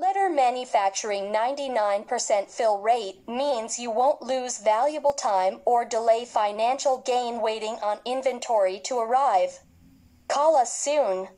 LEDER manufacturing 99% fill rate means you won't lose valuable time or delay financial gain waiting on inventory to arrive. Call us soon.